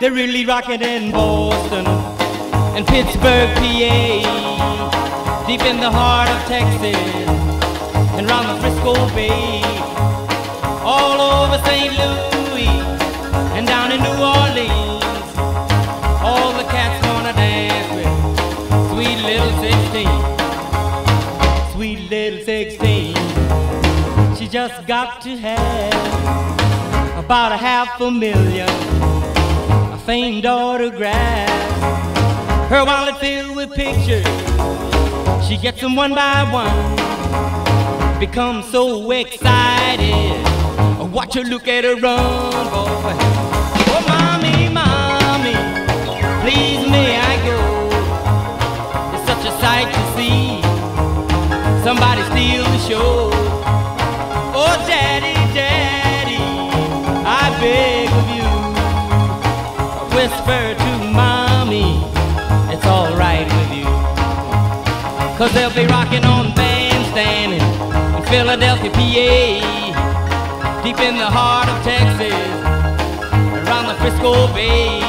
They're really rocking in Boston and Pittsburgh, PA, deep in the heart of Texas and round the Frisco Bay, all over St. Louis and down in New Orleans. All the cats wanna dance with sweet little 16, sweet little 16. She just got to have about a half a million famed autographs. Her wallet filled with pictures. She gets them one by one. Becomes so excited. Watch her look at her run, boy. Oh, mommy, mommy, please may I go? It's such a sight to see. Somebody steal the show. Oh, daddy, daddy, I beg whisper to mommy it's alright with you. Cause they'll be rocking on bandstand in Philadelphia, PA, deep in the heart of Texas, around the Frisco Bay.